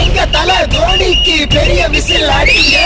எங்க தலை தோனிக்கு பெரிய விசில் அடிங்க.